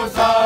Rosa.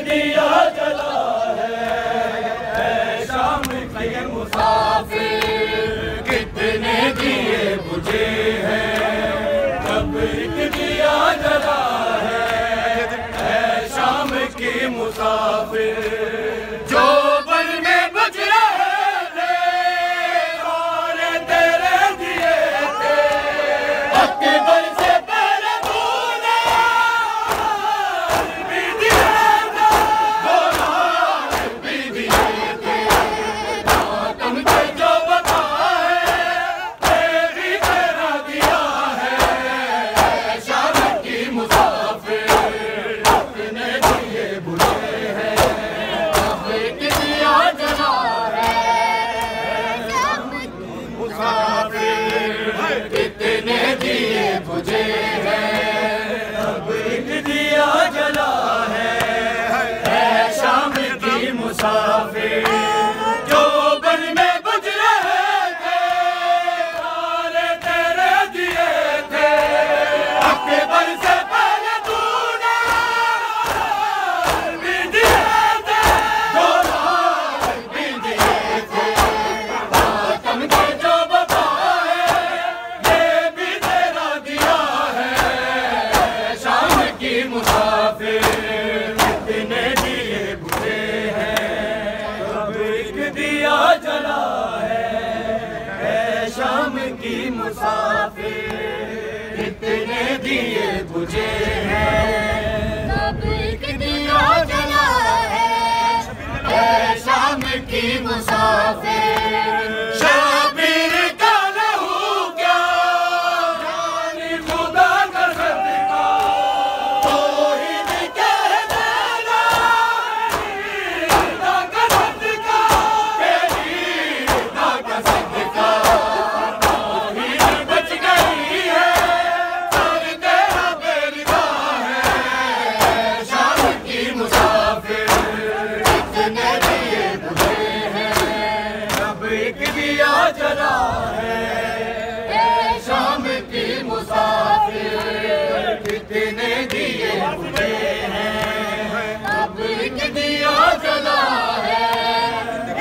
دیا جلا ہے شام 听也不见。ایک دیا جلا ہے۔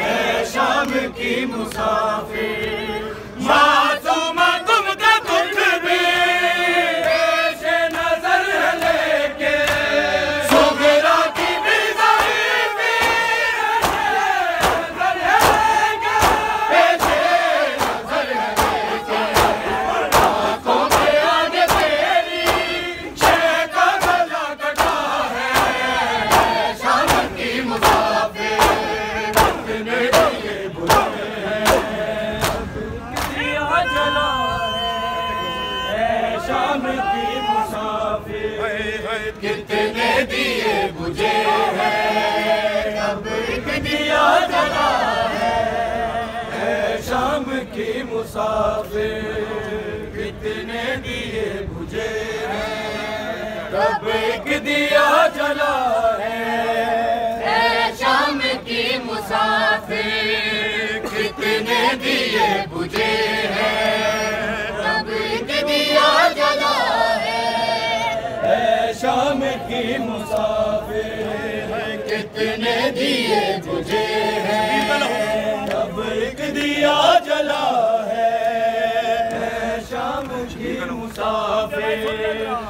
اے شام کی مسافر مجھے ہے کب ایک دیا جلا ہے۔ شام کی مسافر، کتنے دیے بجھے ہیں۔ کب ایک دیا جلا ہے۔ شام کی مسافر، کتنے دیے بجھے دیے بجھے ہیں اب ایک دیا جلا ہے۔ شام کی مسافر۔